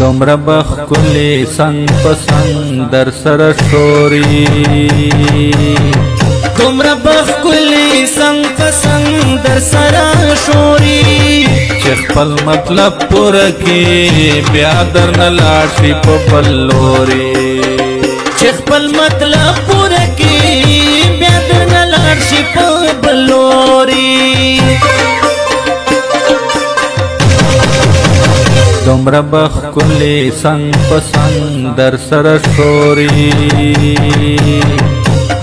دومره بخکلی سنگ پسنگ در سر شوری دومره بخکلی سنگ پسنگ در سر شوری چې خپل مطلب پوره کې بیا در نه لاړ شي په بل لوري چې خپل مطلب پوره کې بیا در نه لاړ شي په بل لوري دومره بخکلی سنگ پسند در سر شوری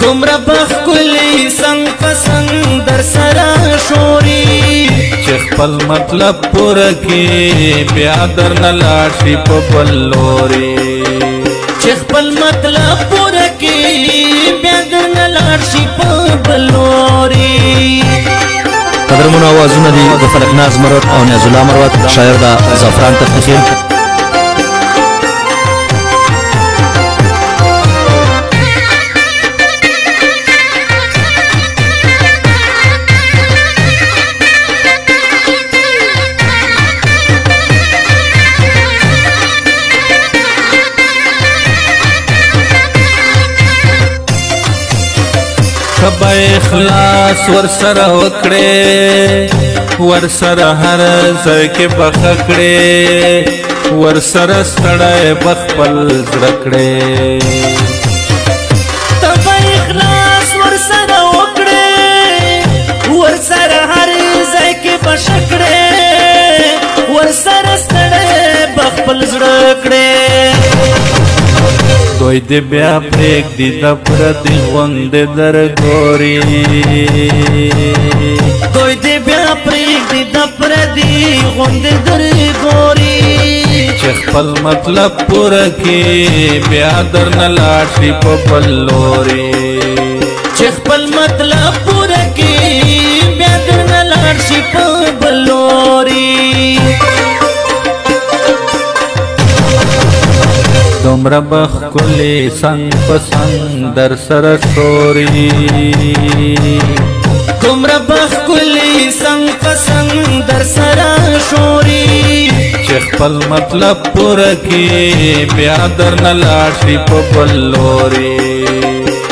دومره بخکلی سنگ پسند در سر شوری چې خپل مطلب پوره کې بیا در نه لاړ شي په بل لوري چې خپل مطلب پوره کې بیا در نه لاړ شي په بل لوري قدرمنو آوازونه دي د فلکناز مراد او نیاز الله مراد شاعر دا زعفران تطبیقین په اخلاص ور سره وکړې ور سره هر ځای کې بخ کړې ور سره ستړی بخپل زړه کړې ور سره ستړې بخپل زړه کړې وای دې بیا پریک دې د پردي غوند در ګوري دوی دې بیا پریک دې د پردي غوند در ګوري چې خپل مطلب پوره کې بیا در نه لاټي په بلوري چې خپل مطلب پوره کې بیا در نه لاټي په مربخ کلی سنگ پسنگ در سر شوری کمر بخ کلی سنگ پسنگ در سر شوری چې خپل مطلب پور کې بیا در نه لاړ شي په بل لوري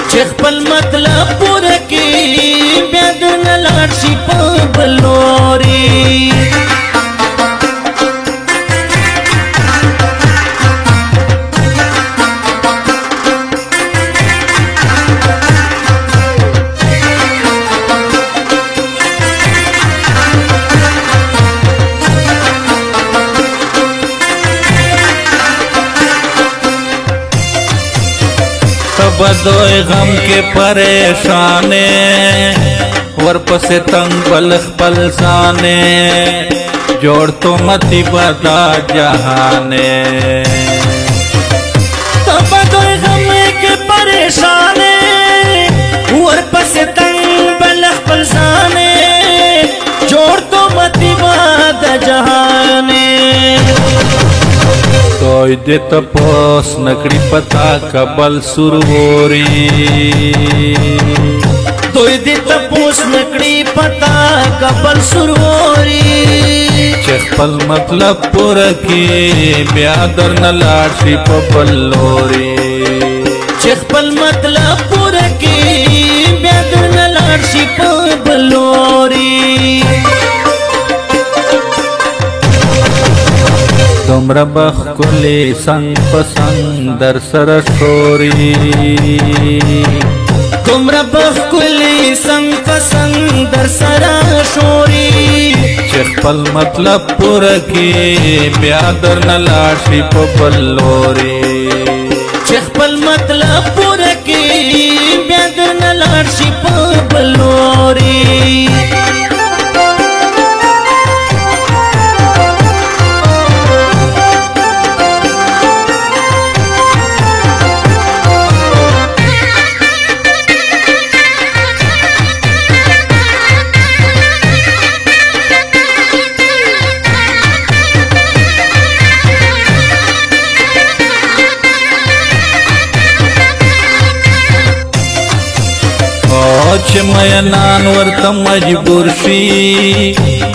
چې خپل مطلب پور کې بیا در نه لاړ شي په بل لوري दोए गम के परेशाने वर्पसे तंग पल पल साने जोड़ तो मती बदा जहाने तब दोए गम के परेशाने वर्पसे तंग چې د تپوس نکړی پتا کبل سروري دوی د تپوس نکړی پتا کبل سروري چې خپل مطلب پور کې بیا درن لاړ شي په بلوري چې خپل مطلب سمره بخکلی سنگ پسنگ در سر شوری کمره بخکلی سنگ پسنگ در سر شوری چې خپل مطلب پوره کې بیا در نه لاړ شي په بل لورې چې خپل مطلب خدایانان ورته مجبور شي